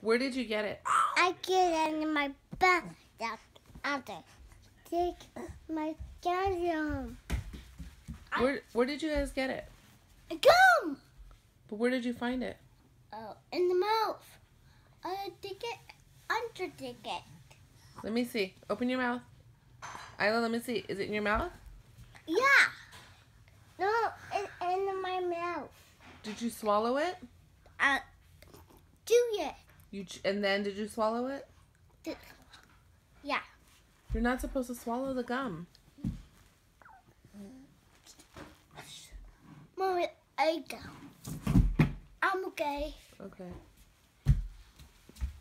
Where did you get it? I get it in my butt. Other. Take my home. Where Where did you guys get it? Gum! But where did you find it? Oh, in the mouth. I take it under the it. Let me see. Open your mouth. Isla, let me see. Is it in your mouth? Yeah. No, it's in my mouth. Did you swallow it? Uh, it. You ch- and then did you swallow it? Yeah. You're not supposed to swallow the gum. Mommy, I go. I'm okay. Okay.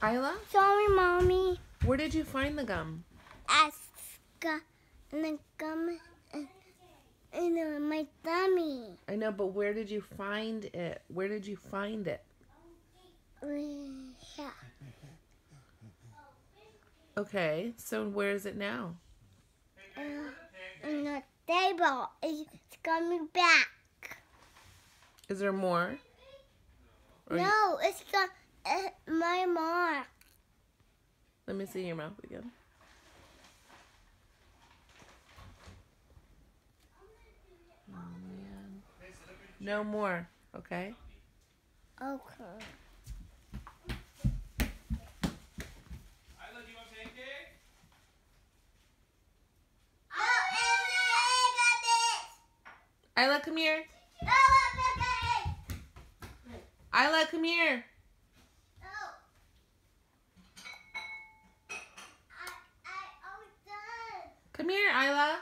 Isla, Sorry, mommy. where did you find the gum? Aska and the gum in my tummy. I know, but where did you find it? Where did you find it? Yeah. Okay, so where is it now? Uh, on the table. It's coming back. Is there more? Or you- No, it's got uh, my mark. let me see your mouth again. Oh man. No more. Okay. Okay. Isla, do you want pancake? Isla, come here. Isla, come here. Come here, Isla.